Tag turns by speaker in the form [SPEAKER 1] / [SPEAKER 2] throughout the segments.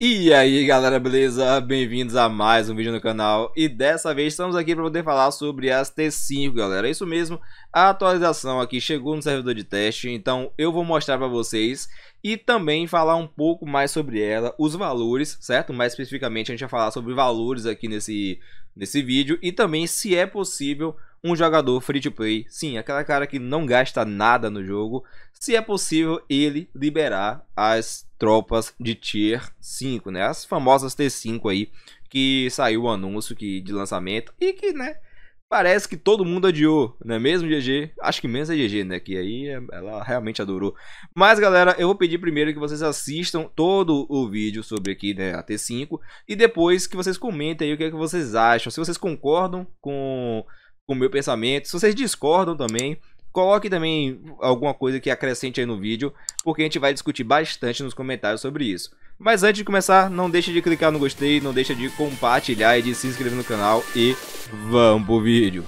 [SPEAKER 1] E aí galera, beleza? Bem-vindos a mais um vídeo no canal e dessa vez estamos aqui para poder falar sobre as T5 galera, isso mesmo, a atualização aqui chegou no servidor de teste, então eu vou mostrar para vocês e também falar um pouco mais sobre ela, os valores, certo? Mais especificamente a gente vai falar sobre valores aqui nesse, nesse vídeo e também se é possível um jogador free to play, sim, aquela cara que não gasta nada no jogo, se é possível ele liberar as tropas de tier 5, né? As famosas T5 aí, que saiu o anúncio que, de lançamento e que, né, parece que todo mundo adiou, não é mesmo, GG? Acho que menos é GG, né? Que aí ela realmente adorou. Mas, galera, eu vou pedir primeiro que vocês assistam todo o vídeo sobre aqui, né, a T5, e depois que vocês comentem aí o que, é que vocês acham, se vocês concordam com o meu pensamento. Se vocês discordam também, coloque também alguma coisa que acrescente aí no vídeo, porque a gente vai discutir bastante nos comentários sobre isso. Mas antes de começar, não deixe de clicar no gostei, não deixe de compartilhar e de se inscrever no canal e vamos pro vídeo.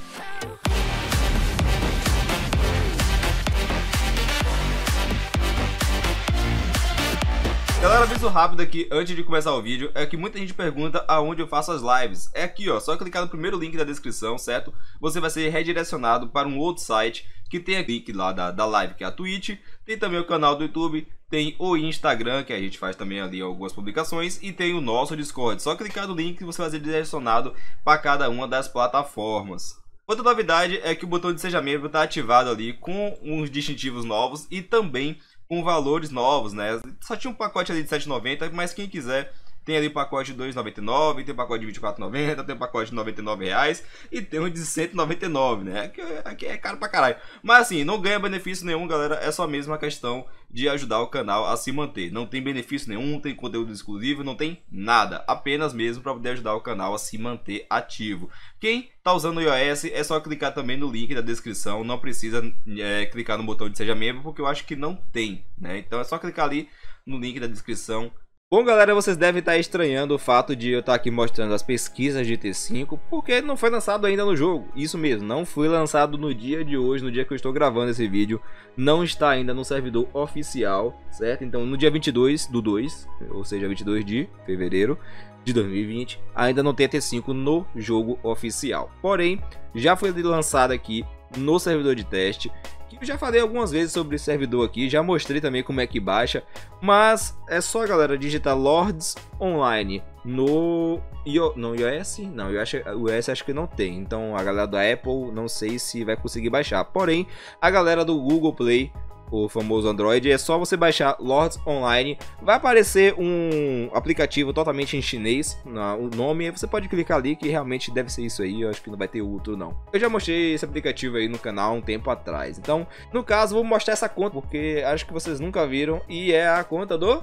[SPEAKER 1] Galera, aviso rápido aqui antes de começar o vídeo é que muita gente pergunta aonde eu faço as lives. É aqui, ó, só clicar no primeiro link da descrição, certo? Você vai ser redirecionado para um outro site que tem o link lá da, da live, que é a Twitch. Tem também o canal do YouTube, tem o Instagram, que a gente faz também ali algumas publicações, e tem o nosso Discord. Só clicar no link que você vai ser direcionado para cada uma das plataformas. Outra novidade é que o botão de Seja Membro está ativado ali com uns distintivos novos e também com valores novos, né? Só tinha um pacote ali de 7,90, mas quem quiser tem ali o pacote de 2,99, tem o pacote de 24,90, tem o pacote de 99 reais e tem um de 199, né? Aqui é caro pra caralho. Mas assim, não ganha benefício nenhum, galera. É só mesmo a questão de ajudar o canal a se manter. Não tem benefício nenhum, tem conteúdo exclusivo, não tem nada. Apenas mesmo para poder ajudar o canal a se manter ativo. Quem tá usando o iOS é só clicar também no link da descrição. Não precisa é, clicar no botão de seja membro, porque eu acho que não tem, né? Então é só clicar ali no link da descrição Bom, galera, vocês devem estar estranhando o fato de eu estar aqui mostrando as pesquisas de T5, porque não foi lançado ainda no jogo. Isso mesmo, não foi lançado no dia de hoje, no dia que eu estou gravando esse vídeo. Não está ainda no servidor oficial, certo? Então, no dia 22 do 2, ou seja, 22 de fevereiro de 2020, ainda não tem T5 no jogo oficial. Porém, já foi lançado aqui no servidor de teste que eu já falei algumas vezes sobre servidor aqui, já mostrei também como é que baixa, mas é só galera digitar Lords Online no, Io, no iOS, não, eu acho, o iOS acho que não tem, então a galera da Apple não sei se vai conseguir baixar, porém a galera do Google Play o famoso Android, é só você baixar Lords Online. Vai aparecer um aplicativo totalmente em chinês, o nome, você pode clicar ali que realmente deve ser isso aí, eu acho que não vai ter outro não. Eu já mostrei esse aplicativo aí no canal um tempo atrás, então no caso vou mostrar essa conta, porque acho que vocês nunca viram, e é a conta do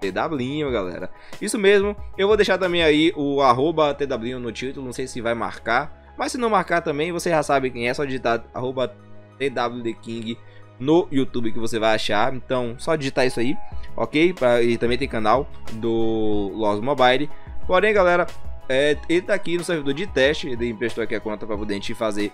[SPEAKER 1] TW, galera. Isso mesmo, eu vou deixar também aí o arroba TW no título, não sei se vai marcar, mas se não marcar também, você já sabe quem é, só digitar arroba no YouTube que você vai achar. Então, só digitar isso aí, ok? Pra, e também tem canal do Lost Mobile. Porém, galera, é, ele tá aqui no servidor de teste. Ele emprestou aqui a conta para poder a gente fazer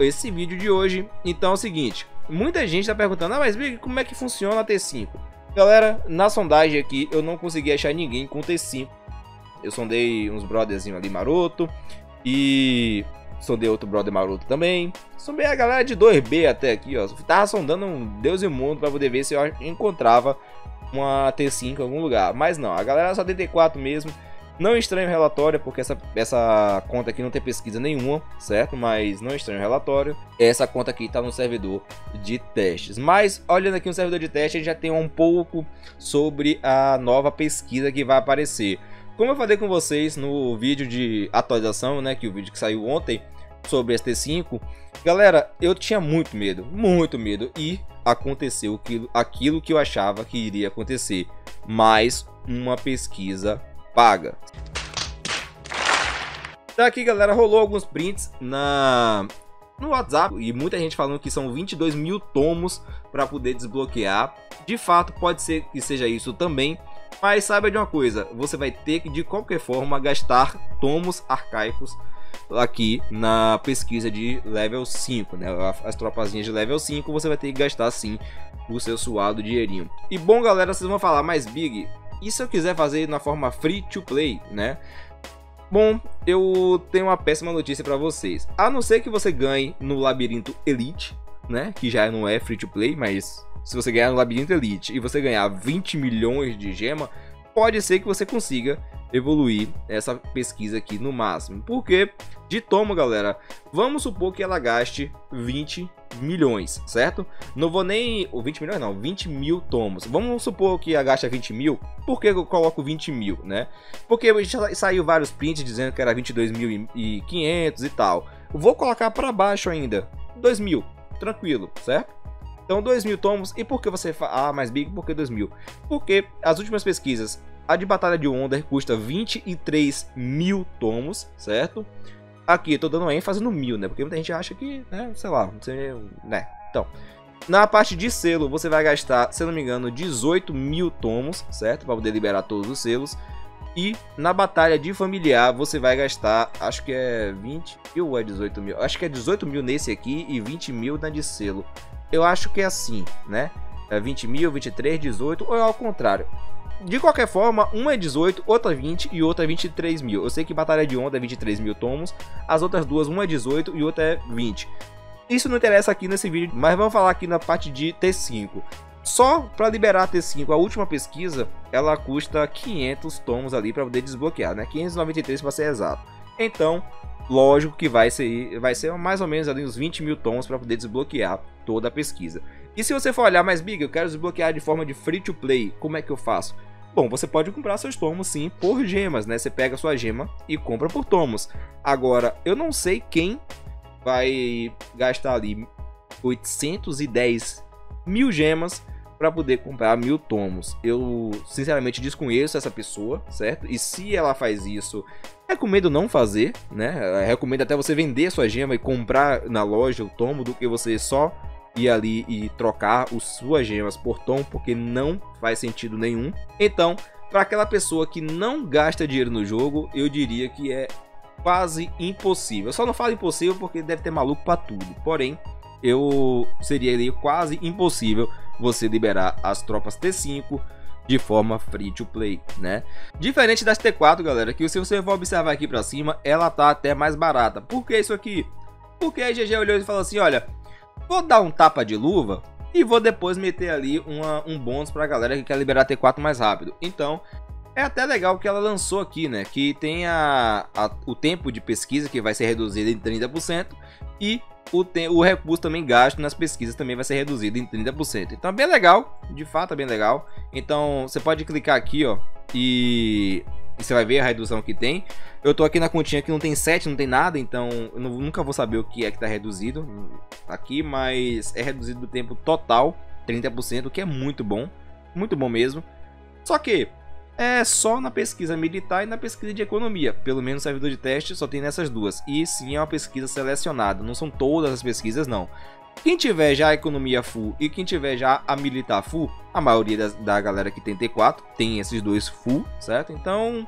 [SPEAKER 1] esse vídeo de hoje. Então é o seguinte: muita gente tá perguntando, ah, mas Big, como é que funciona a T5? Galera, na sondagem aqui eu não consegui achar ninguém com T5. Eu sondei uns brotherzinhos ali maroto. E sondei outro brother maroto também. Sondei a galera de 2B até aqui, ó. Tava sondando um Deus e mundo pra poder ver se eu encontrava uma T5 em algum lugar. Mas não, a galera só tem T4 mesmo. Não estranho o relatório, porque essa, essa conta aqui não tem pesquisa nenhuma, certo? Mas não estranho o relatório. Essa conta aqui está no servidor de testes. Mas, olhando aqui no servidor de testes, a gente já tem um pouco sobre a nova pesquisa que vai aparecer. Como eu falei com vocês no vídeo de atualização, né, que o vídeo que saiu ontem sobre ST5, galera, eu tinha muito medo, muito medo e aconteceu aquilo, aquilo que eu achava que iria acontecer, mais uma pesquisa paga. Tá aqui, galera, rolou alguns prints na no WhatsApp e muita gente falando que são 22 mil tomos para poder desbloquear. De fato, pode ser que seja isso também, mas saiba de uma coisa, você vai ter que de qualquer forma gastar tomos arcaicos aqui na pesquisa de level 5, né? As tropazinhas de level 5 você vai ter que gastar sim o seu suado dinheirinho. E bom galera, vocês vão falar, mas Big, E se eu quiser fazer na forma free to play, né? Bom, eu tenho uma péssima notícia para vocês. A não ser que você ganhe no Labirinto Elite, né? Que já não é free to play, mas se você ganhar no Labirinto Elite e você ganhar 20 milhões de gema, pode ser que você consiga evoluir essa pesquisa aqui no máximo. Porque, de tomo, galera, vamos supor que ela gaste 20 milhões, certo? Não vou nem... 20 milhões não, 20 mil tomos. Vamos supor que ela gaste 20 mil. Por que eu coloco 20 mil, né? Porque já saiu vários prints dizendo que era 22.500 e tal. Vou colocar para baixo ainda, 2 mil, tranquilo, certo? Então, 2 mil tomos. E por que você fala, ah, mais big? Por que 2 mil? Porque as últimas pesquisas, a de Batalha de Wonder custa 23 mil tomos, certo? Aqui, eu tô dando ênfase no mil, né? Porque muita gente acha que, né, sei lá, sei, né? Então, na parte de selo, você vai gastar, se não me engano, 18 mil tomos, certo? Para poder liberar todos os selos. E na batalha de familiar você vai gastar, acho que é 20 mil ou é 18 mil? Acho que é 18 mil nesse aqui e 20 mil na de selo. Eu acho que é assim, né? É 20 mil, 23, 18 ou é ao contrário. De qualquer forma, uma é 18, outra é 20 e outra é 23 mil. Eu sei que Batalha de Onda é 23 mil tomos, as outras duas, uma é 18 e outra é 20. Isso não interessa aqui nesse vídeo, mas vamos falar aqui na parte de T5. Só para liberar a T5, a última pesquisa, ela custa 500 tomos ali para poder desbloquear, né? 593 para ser exato. Então, lógico que vai ser, vai ser mais ou menos ali uns 20 mil tomos para poder desbloquear toda a pesquisa. E se você for olhar mais big, eu quero desbloquear de forma de free to play, como é que eu faço? Bom, você pode comprar seus tomos sim por gemas, né? Você pega sua gema e compra por tomos. Agora, eu não sei quem vai gastar ali 810 mil gemas para poder comprar mil tomos. Eu sinceramente desconheço essa pessoa, certo? E se ela faz isso, recomendo não fazer, né? recomendo até você vender sua gema e comprar na loja o tomo do que você só ir ali e trocar as suas gemas por tom, porque não faz sentido nenhum. Então, para aquela pessoa que não gasta dinheiro no jogo, eu diria que é quase impossível. Eu só não falo impossível porque deve ter maluco para tudo. Porém, eu seria ali quase impossível você liberar as tropas T5 de forma free to play, né? Diferente das T4, galera, que se você for observar aqui para cima, ela tá até mais barata. Por que isso aqui? Porque a GG olhou e falou assim, olha, vou dar um tapa de luva e vou depois meter ali uma, um bônus pra galera que quer liberar T4 mais rápido. Então, é até legal que ela lançou aqui, né? Que tem a, a, o tempo de pesquisa que vai ser reduzido em 30% e o, o recurso também gasto nas pesquisas também vai ser reduzido em 30%. Então é bem legal, de fato é bem legal. Então você pode clicar aqui, ó, e, e você vai ver a redução que tem. Eu tô aqui na continha que não tem 7, não tem nada, então eu não, nunca vou saber o que é que tá reduzido aqui, mas é reduzido do tempo total, 30%, o que é muito bom, muito bom mesmo. Só que é só na pesquisa militar e na pesquisa de economia. Pelo menos o servidor de teste só tem nessas duas. E sim é uma pesquisa selecionada, não são todas as pesquisas não. Quem tiver já a economia full e quem tiver já a militar full, a maioria da, da galera que tem T4 tem esses dois full, certo? Então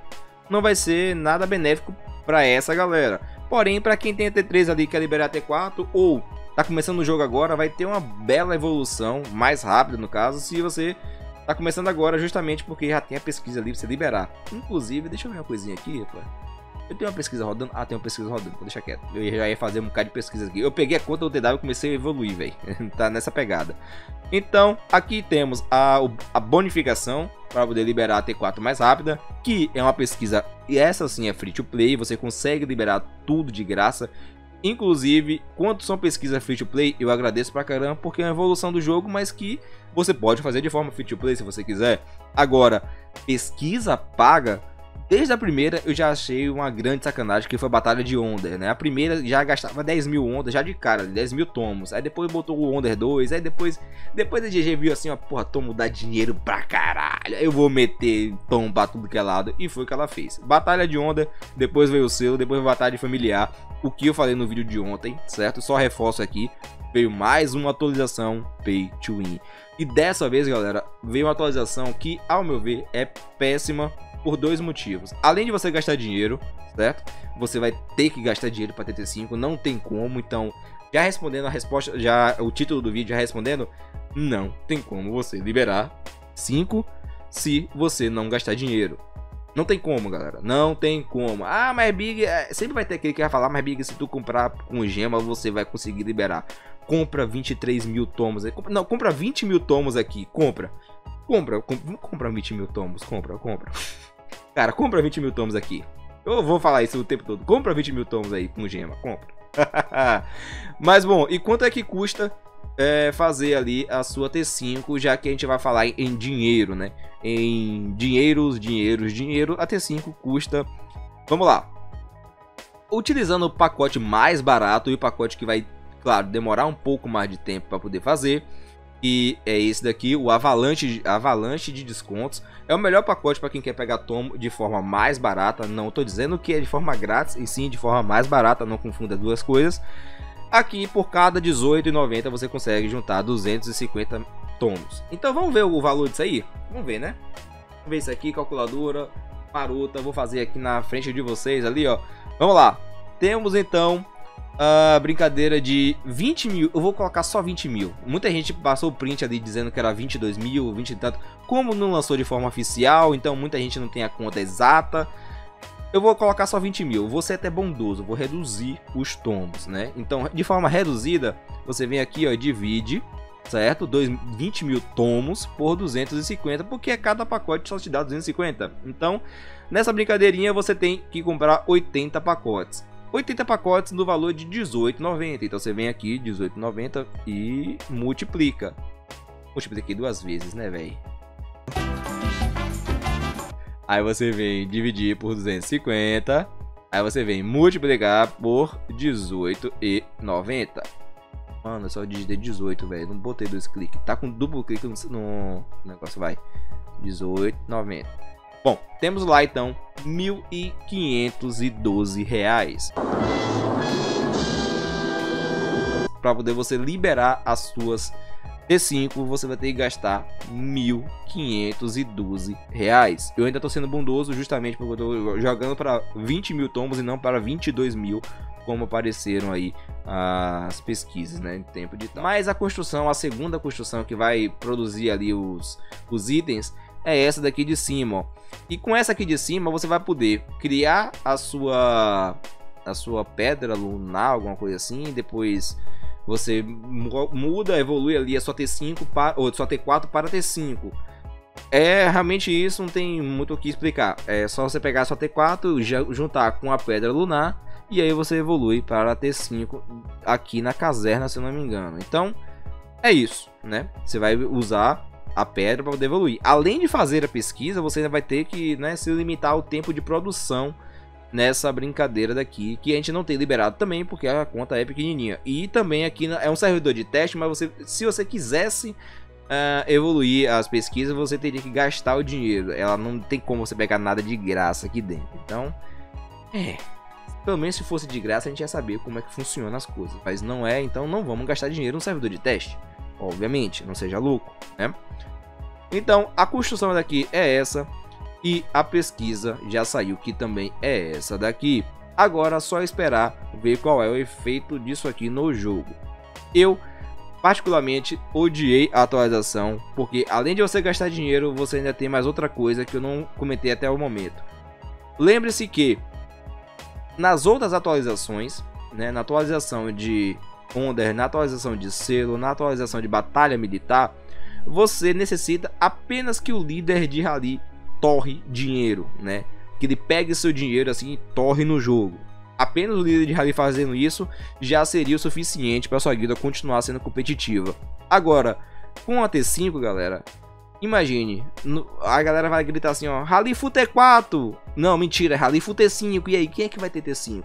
[SPEAKER 1] não vai ser nada benéfico para essa galera. Porém, para quem tem a T3 ali que quer liberar T4 ou tá começando o jogo agora, vai ter uma bela evolução, mais rápida no caso, se você Tá começando agora justamente porque já tem a pesquisa ali pra você liberar. Inclusive, deixa eu ver uma coisinha aqui, rapaz. Eu tenho uma pesquisa rodando. Ah, tem uma pesquisa rodando. Vou deixar quieto. Eu já ia fazer um bocado de pesquisa aqui. Eu peguei a conta do DW e comecei a evoluir, velho. tá nessa pegada. Então, aqui temos a, a bonificação para poder liberar a T4 mais rápida, que é uma pesquisa, e essa sim é free to play, você consegue liberar tudo de graça. Inclusive, quando são pesquisas free to play, eu agradeço pra caramba, porque é uma evolução do jogo, mas que você pode fazer de forma free to play se você quiser. Agora, pesquisa paga Desde a primeira eu já achei uma grande sacanagem que foi a Batalha de Onder, né? A primeira já gastava 10 mil Onder, já de cara, 10 mil tomos. Aí depois botou o Onder 2, aí depois, depois a GG viu assim, ó, porra, tomo dá dinheiro pra caralho. Eu vou meter tom pra tudo que é lado. E foi o que ela fez. Batalha de Onda, depois veio o selo, depois Batalha de Familiar. O que eu falei no vídeo de ontem, certo? Só reforço aqui. Veio mais uma atualização Pay to Win. E dessa vez, galera, veio uma atualização que, ao meu ver, é péssima por dois motivos. Além de você gastar dinheiro, certo? Você vai ter que gastar dinheiro para TT5, não tem como. Então, já respondendo a resposta, já o título do vídeo já respondendo, não tem como você liberar 5 se você não gastar dinheiro. Não tem como, galera. Não tem como. Ah, mas Big. É... Sempre vai ter aquele que vai falar, mas Big, se tu comprar com gema, você vai conseguir liberar. Compra 23 mil tomos. Não, compra 20 mil tomos aqui. Compra. Compra. Compra, compra 20 mil tomos. Compra, compra. Cara, compra 20 mil tomos aqui. Eu vou falar isso o tempo todo. Compra 20 mil tomos aí com gema. Compra. mas bom, e quanto é que custa é, fazer ali a sua T5, já que a gente vai falar em dinheiro, né? Em dinheiros, dinheiros, dinheiro, a T5 custa. Vamos lá. Utilizando o pacote mais barato e o pacote que vai, claro, demorar um pouco mais de tempo para poder fazer. E é esse daqui, o Avalanche, Avalanche de descontos. É o melhor pacote para quem quer pegar tomo de forma mais barata. Não estou dizendo que é de forma grátis, e sim de forma mais barata. Não confunda duas coisas. Aqui, por cada R$18,90 você consegue juntar 250 tomos. Então vamos ver o valor disso aí? Vamos ver, né? Vamos ver isso aqui, calculadora, marota. Vou fazer aqui na frente de vocês ali, ó. Vamos lá. Temos então a brincadeira de 20 mil. Eu vou colocar só 20 mil. Muita gente passou o print ali dizendo que era 22 mil, 20 e tanto. Como não lançou de forma oficial, então muita gente não tem a conta exata. Eu vou colocar só 20 mil. Vou ser até bondoso, vou reduzir os tombos, né? Então, de forma reduzida, você vem aqui ó, e divide, certo? Dois, 20 mil tomos por 250, porque cada pacote só te dá 250. Então, nessa brincadeirinha, você tem que comprar 80 pacotes. 80 pacotes no valor de 18,90. Então você vem aqui, 18,90 e multiplica. Multipliquei duas vezes, né, velho? Aí você vem dividir por 250. Aí você vem multiplicar por 18,90. Mano, eu só digitei 18, velho. Não botei dois cliques. Tá com duplo clique no, negócio, vai. 18,90. Bom, temos lá então 1.512 reais. Para poder você liberar as suas T5 você vai ter que gastar R$ 1.512. Eu ainda estou sendo bondoso justamente porque eu estou jogando para 20 mil tombos e não para 22 mil, como apareceram aí as pesquisas, né, em tempo de tal. Mas a construção, a segunda construção que vai produzir ali os, os itens, é essa daqui de cima, ó. E com essa aqui de cima você vai poder criar a sua a sua pedra lunar, alguma coisa assim, depois você muda, evolui ali a sua T5 para, ou sua T4 para T5. É realmente isso, não tem muito o que explicar. É só você pegar a sua T4, juntar com a pedra lunar e aí você evolui para a T5 aqui na caserna, se não me engano. Então, é isso, né? Você vai usar a pedra para poder evoluir. Além de fazer a pesquisa, você ainda vai ter que né, se limitar ao tempo de produção nessa brincadeira daqui, que a gente não tem liberado também, porque a conta é pequenininha. E também aqui é um servidor de teste, mas você, se você quisesse uh, evoluir as pesquisas, você teria que gastar o dinheiro. Ela não tem como você pegar nada de graça aqui dentro. Então, é... Pelo menos se fosse de graça, a gente ia saber como é que funciona as coisas. Mas não é, então não vamos gastar dinheiro no servidor de teste. Obviamente, não seja louco, né? Então, a construção daqui é essa. E a pesquisa já saiu que também é essa daqui. Agora é só esperar ver qual é o efeito disso aqui no jogo. Eu particularmente odiei a atualização, porque além de você gastar dinheiro, você ainda tem mais outra coisa que eu não comentei até o momento. Lembre-se que nas outras atualizações, né, na atualização de Onder, na atualização de selo, na atualização de batalha militar, você necessita apenas que o líder de rally torre dinheiro, né? Que ele pegue seu dinheiro assim e torre no jogo. Apenas o líder de rally fazendo isso já seria o suficiente para sua guilda continuar sendo competitiva. Agora, com a T5, galera, imagine, a galera vai gritar assim, ó, Rally Fute 4. Não, mentira, é Rally Fute 5. E aí, quem é que vai ter T5?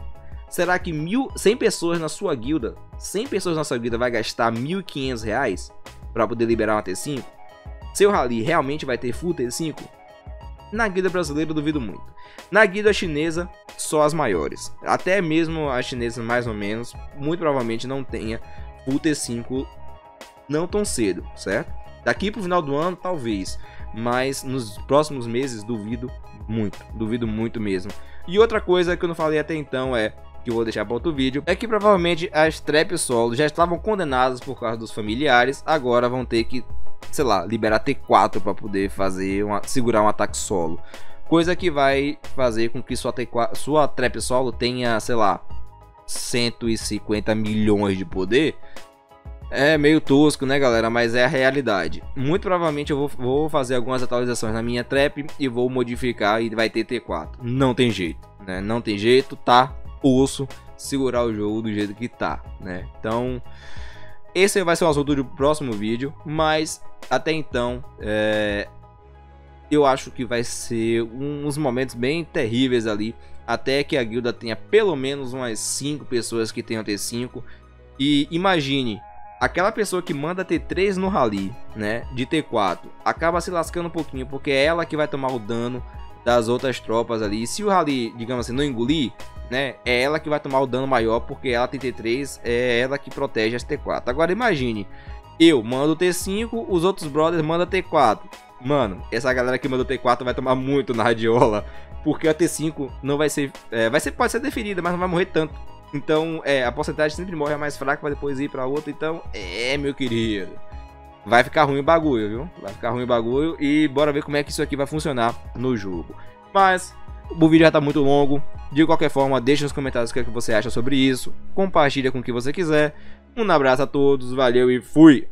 [SPEAKER 1] Será que mil, 100 pessoas na sua guilda, 100 pessoas na sua guilda vai gastar 1.500 reais para poder liberar uma T5? Seu Rally realmente vai ter Full T5? Na guilda brasileira, duvido muito. Na guilda chinesa, só as maiores. Até mesmo a chinesa, mais ou menos, muito provavelmente não tenha o T5 não tão cedo, certo? Daqui pro final do ano, talvez. Mas nos próximos meses, duvido muito. Duvido muito mesmo. E outra coisa que eu não falei até então é que eu vou deixar para outro vídeo, é que provavelmente as trap solo já estavam condenadas por causa dos familiares, agora vão ter que sei lá, liberar T4 para poder fazer uma, segurar um ataque solo. Coisa que vai fazer com que sua, T4, sua trap solo tenha, sei lá, 150 milhões de poder. É meio tosco, né, galera? Mas é a realidade. Muito provavelmente eu vou, vou, fazer algumas atualizações na minha trap e vou modificar e vai ter T4. Não tem jeito, né? Não tem jeito, tá? Osso segurar o jogo do jeito que tá, né? Então, esse vai ser o assunto do próximo vídeo, mas até então, é... eu acho que vai ser uns momentos bem terríveis ali, até que a guilda tenha pelo menos umas 5 pessoas que tenham T5. E imagine, aquela pessoa que manda T3 no rally, né, de T4, acaba se lascando um pouquinho, porque é ela que vai tomar o dano das outras tropas ali. Se o rally, digamos assim, não engolir, né, é ela que vai tomar o dano maior, porque ela tem T3, é ela que protege as T4. Agora imagine, eu mando T5, os outros brothers mandam T4. Mano, essa galera que mandou T4 vai tomar muito na radiola, porque a T5 não vai ser, é, vai ser pode ser deferida, mas não vai morrer tanto. Então, é, a porcentagem sempre morre a mais fraca para depois ir para outra. Então, é, meu querido. Vai ficar ruim o bagulho, viu? Vai ficar ruim o bagulho e bora ver como é que isso aqui vai funcionar no jogo. Mas o vídeo já tá muito longo. De qualquer forma, deixe nos comentários o que, é que você acha sobre isso. Compartilha com o que você quiser. Um abraço a todos, valeu e fui!